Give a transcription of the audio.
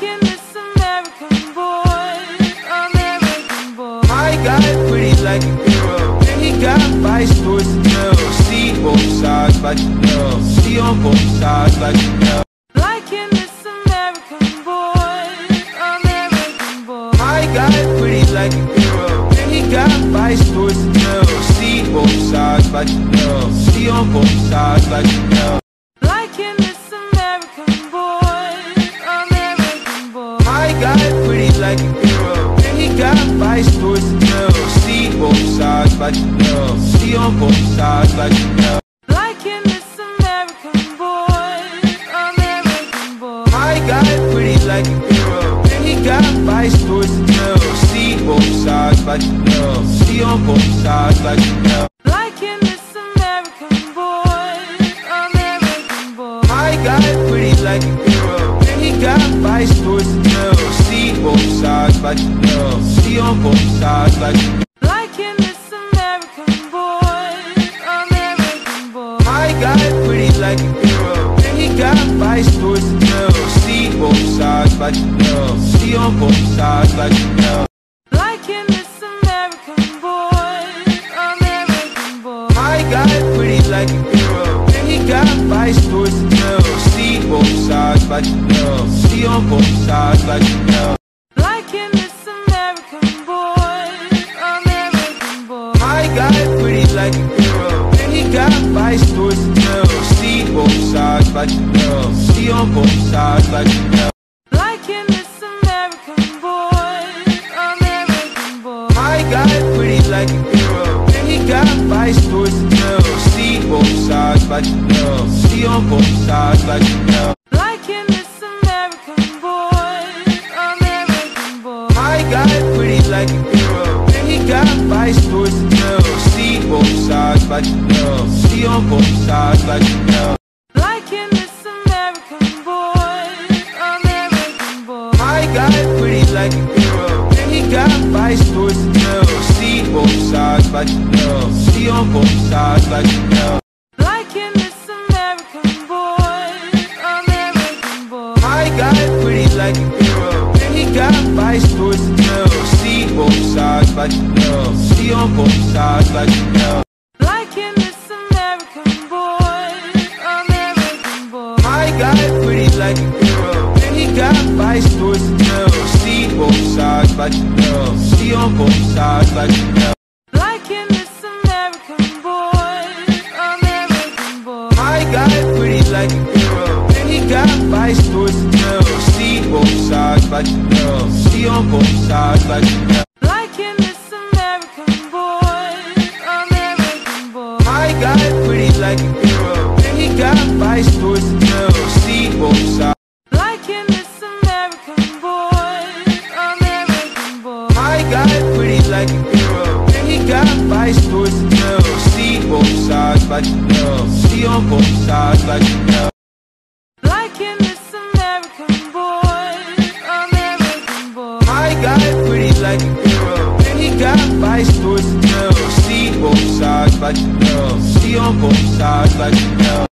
Liking this American boy, American boy. Pretty like a girl, he got vice towards the girl. See both sides like. See on both sides like you know. Liking this American boy, American boy. Pretty like a girl, he got vice towards the girl. See both sides like. See on both sides like you know. Like you know. See on both sides like you know. Liking this American boy, American boy. My guy pretty like a girl, and he got vice towards the girl. See both sides like you know. See on both sides like you know. Liking this American boy, American boy. My guy pretty like a girl, and he got vice towards the girl. See both sides like you know. See on both sides like you My guy pretty like a girl, and he got vice towards the girl. See both sides like you know. See on both sides like you know. Liking this American boy, American boy. My guy pretty like a girl, and he got the girl. See both sides like you know. See on both sides like you know. Liking this American boy, American boy. My guy pretty like a girl, and he got vice towards the girl. See both sides like you know. See on both sides like you know. Liking this American boy, American boy. My guy pretty like a girl, and he got vice towards the girl. See both sides like you know. See on both sides like you know. Liking this American boy, American boy. My guy pretty like a girl, and he got vice towards the girl. On like you know. Liking this American boy, American boy. My guy pretty like a girl, and he got vice towards the girl. See both sides like you know. See on both sides like you know. Liking this American boy, American boy. My guy pretty like a girl, and he got vice towards the girl. See both sides like you know. See on both sides like you know. Guy pretty like a girl, and he got vice towards the girl. See both sides like you know. See on both sides like you know. Liking this American boy, American boy. My guy pretty like a girl, and he got vice towards the girl. See both sides like you know. See on both sides like you know. Liking this American boy, American boy. My guy pretty like a girl, and he got vice towards the girl. Both sides. Liking this American boy, American boy. My guy pretty like a girl, and he got vice towards the girl. See both sides like you know. See on both sides like you know. Liking this American boy, American boy. My guy pretty like a girl, and he got vice towards the girl. See both sides like you know. See on both sides like you know.